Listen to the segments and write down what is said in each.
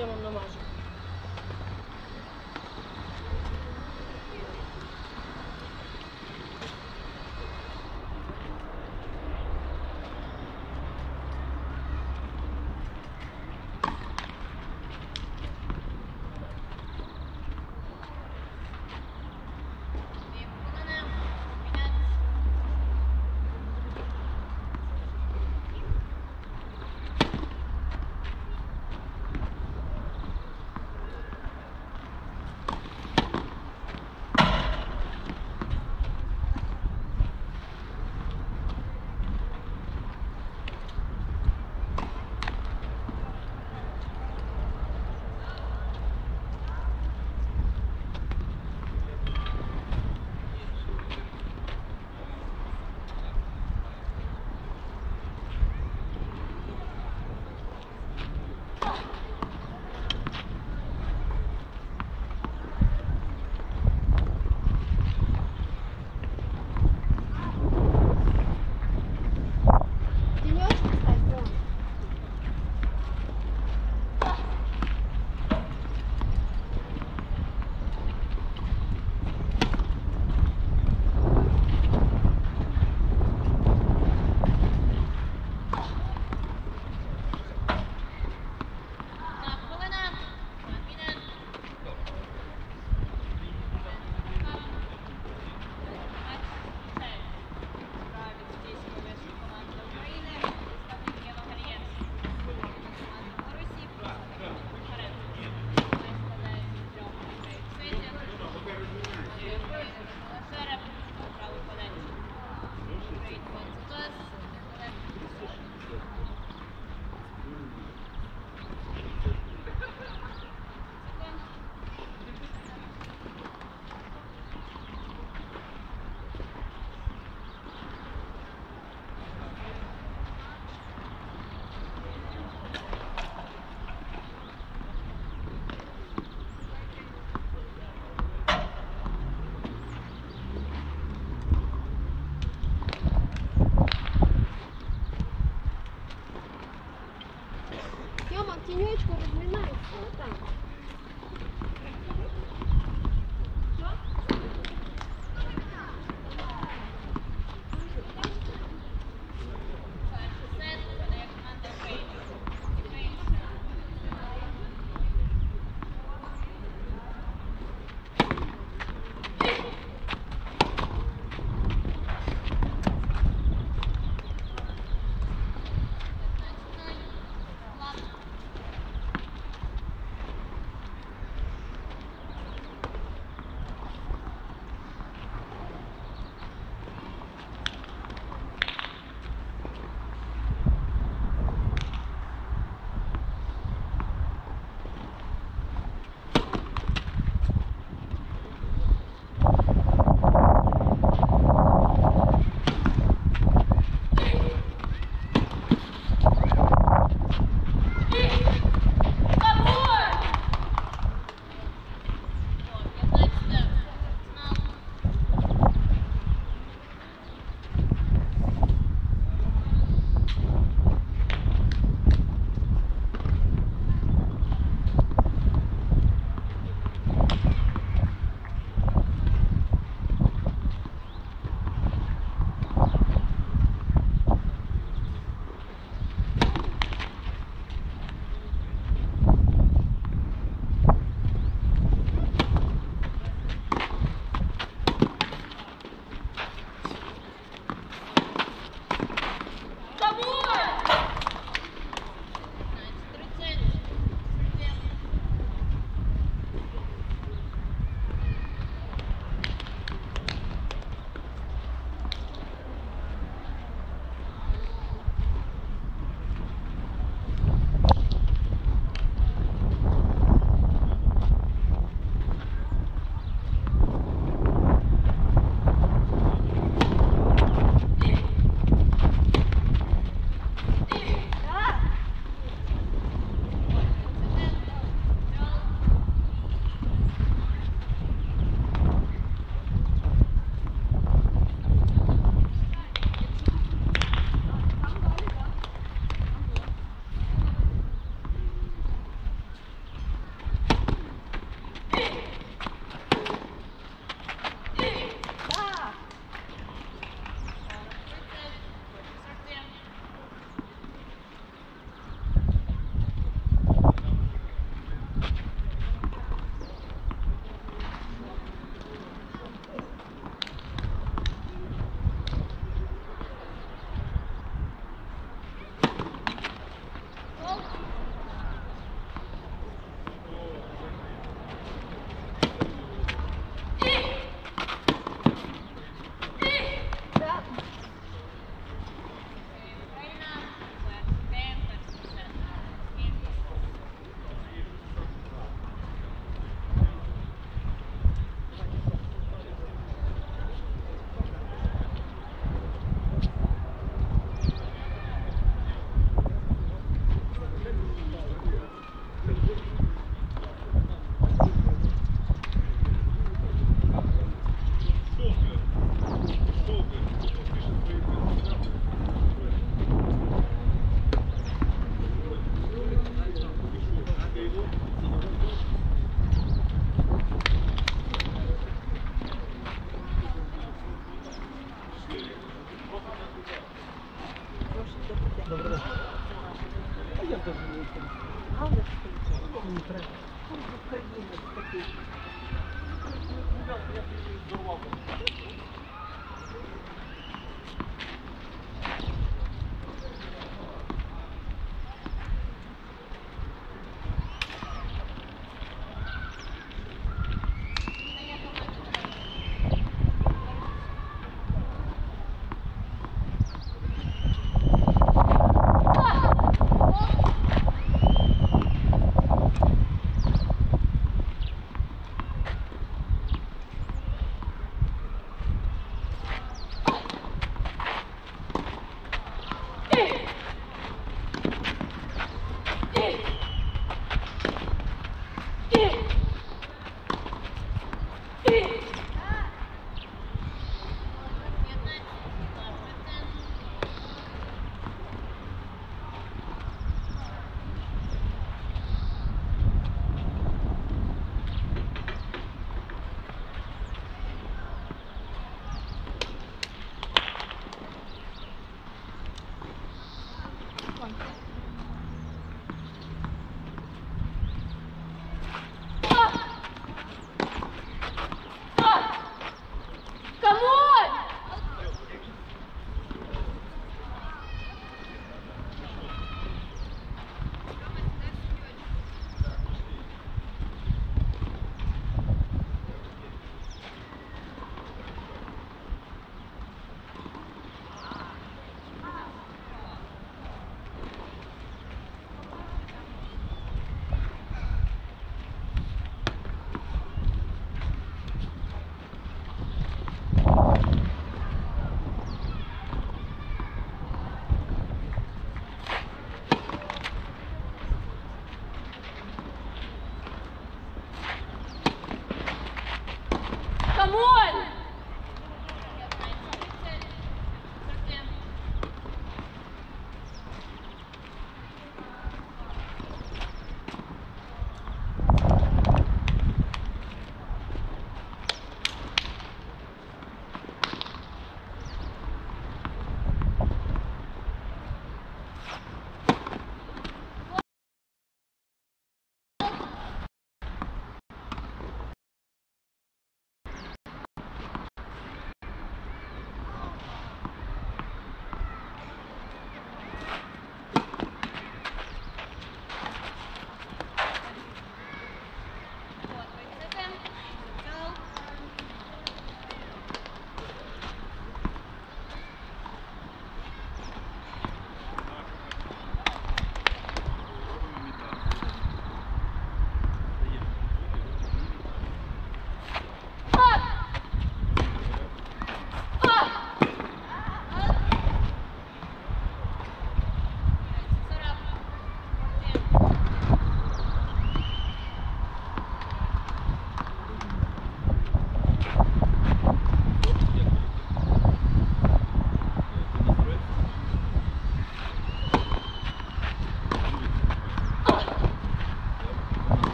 que é uma homenagem.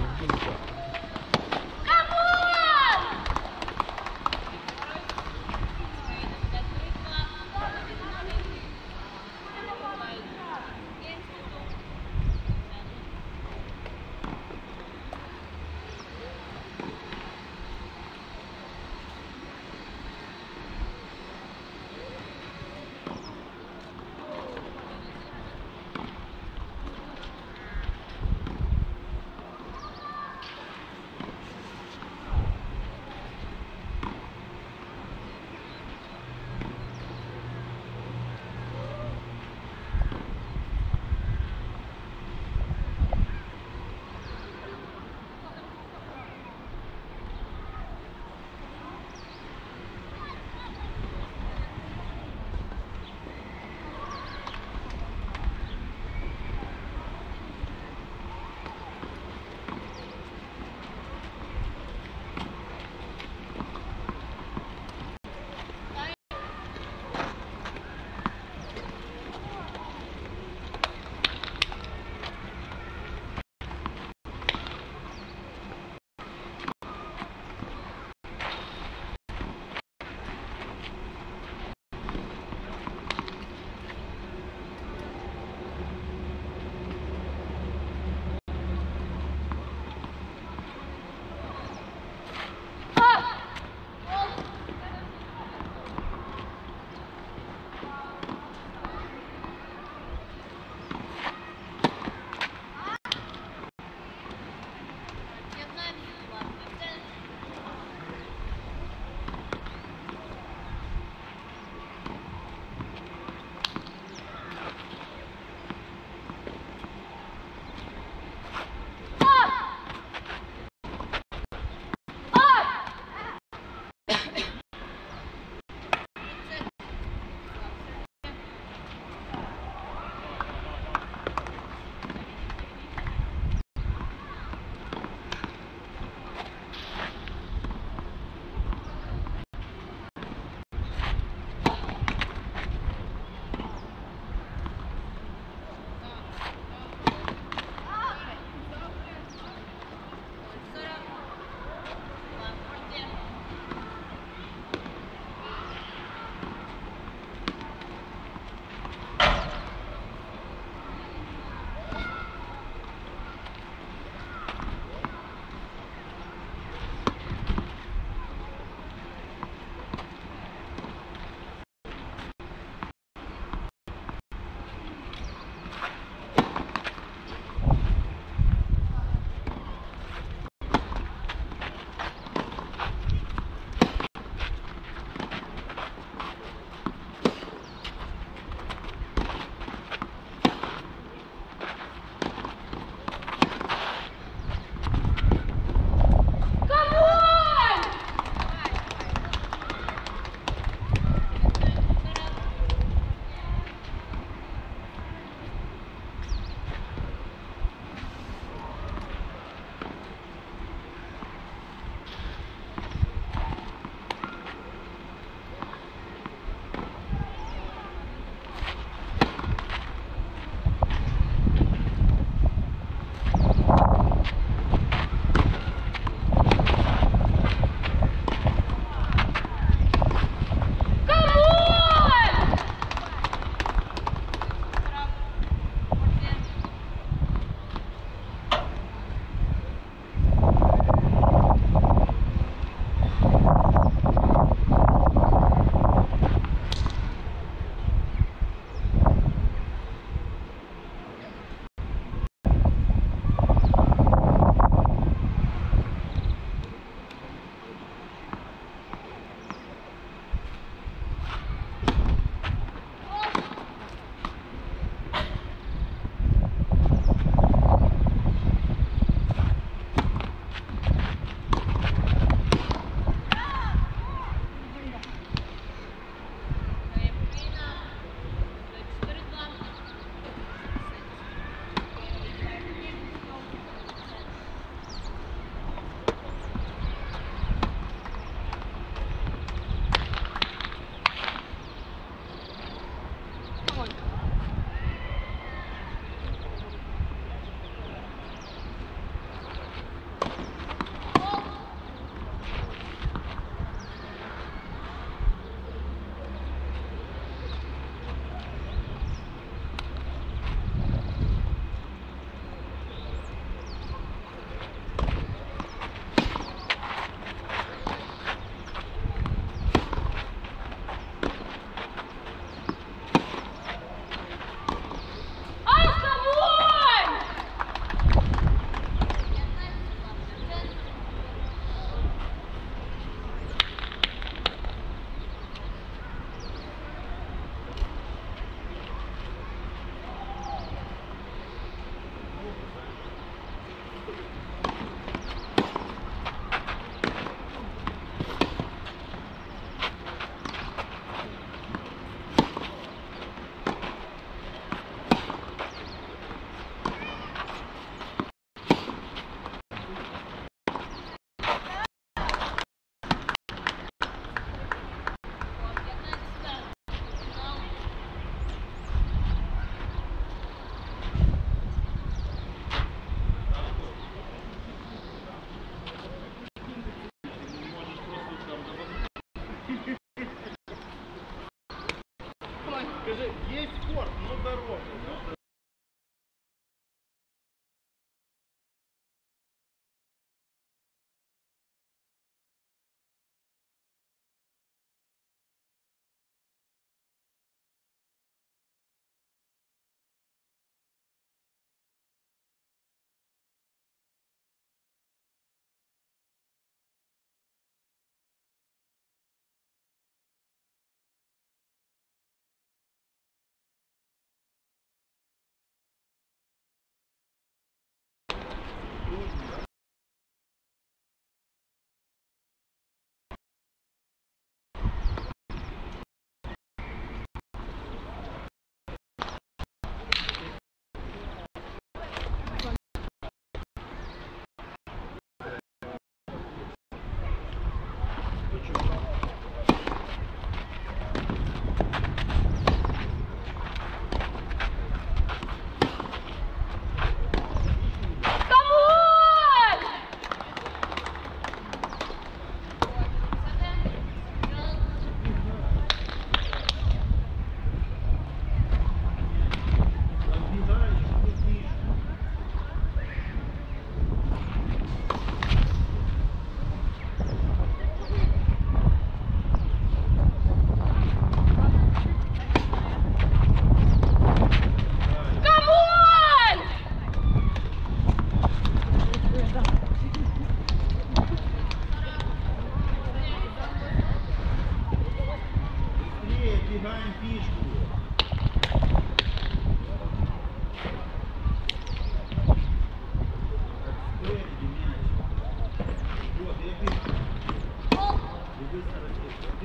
Thank you.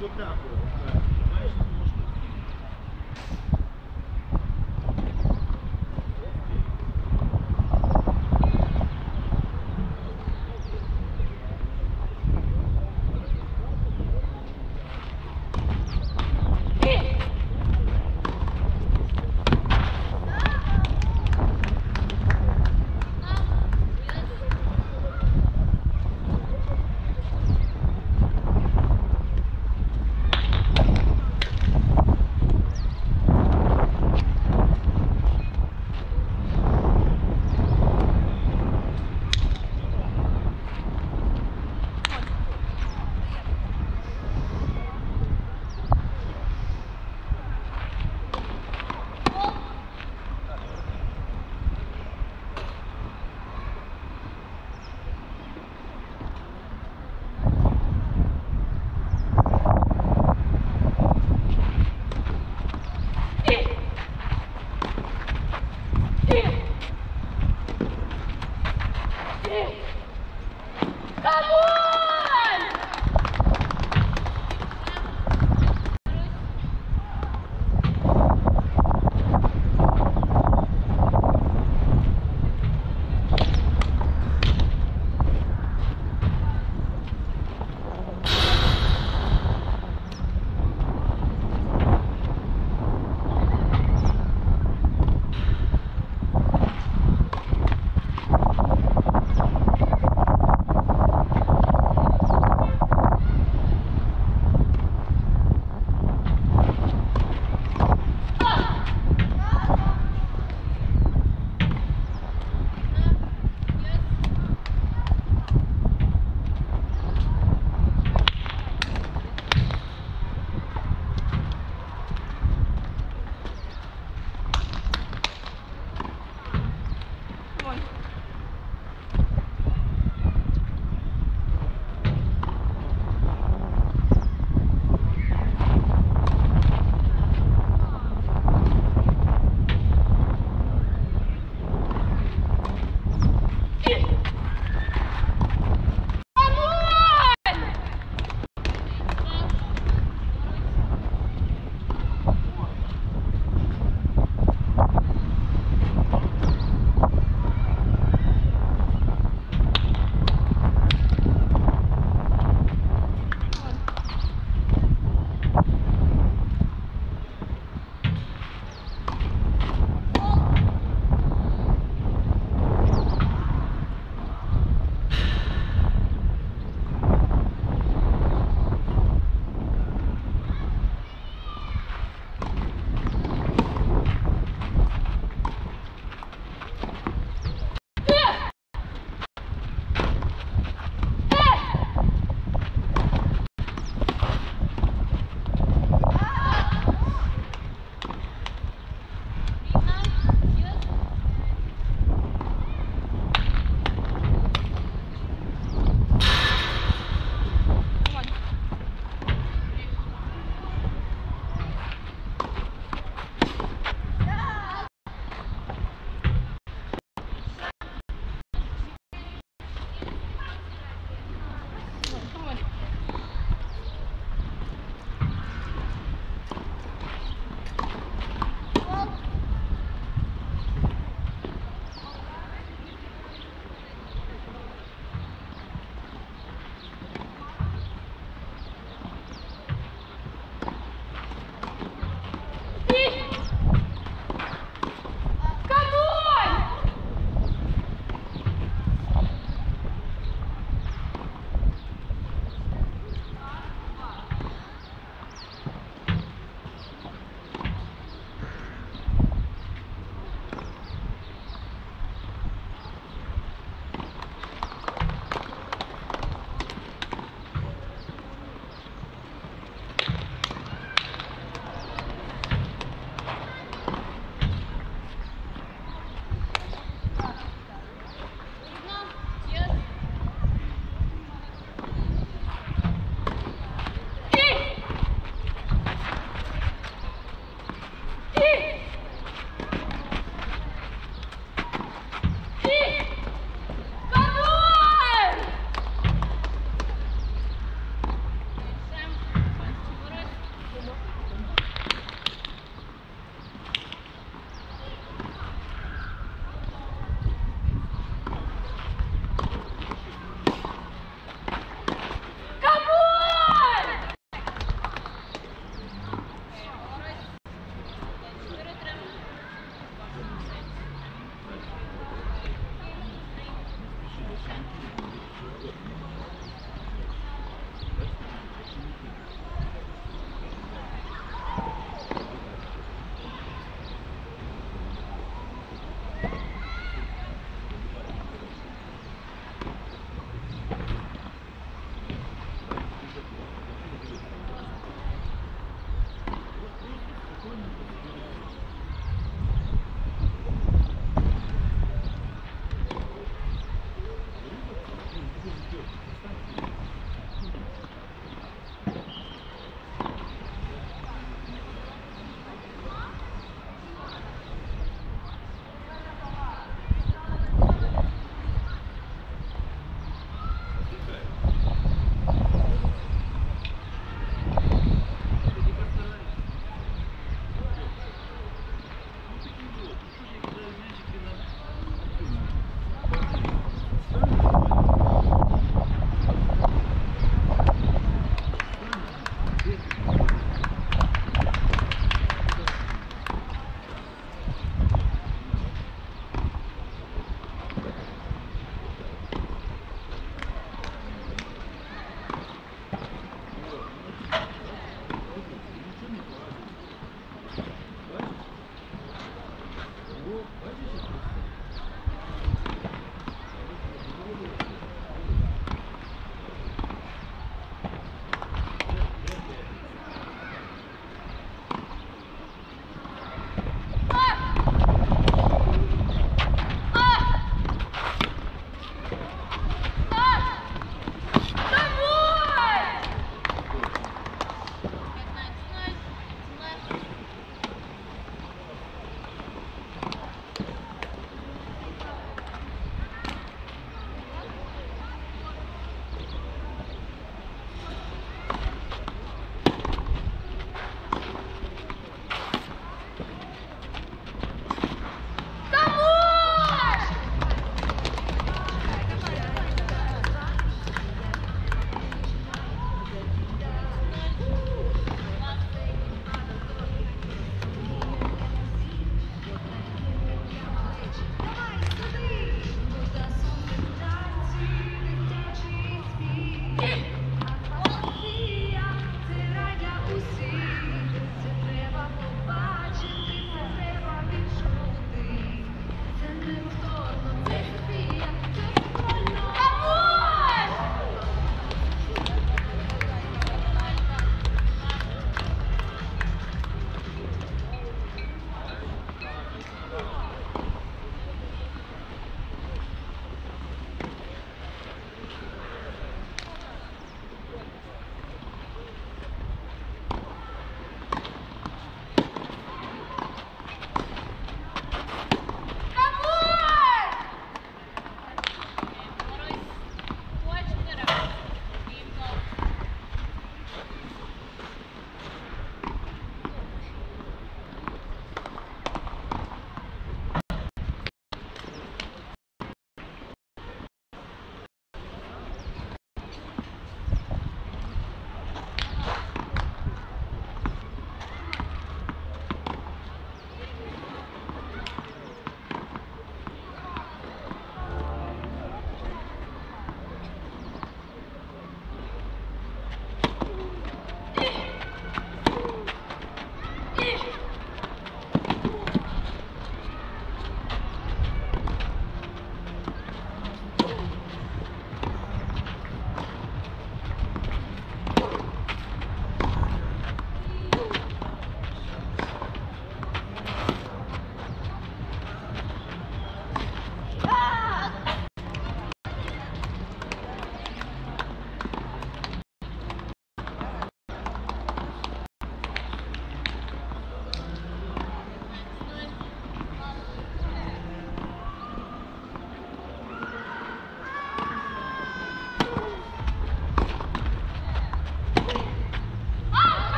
do carro.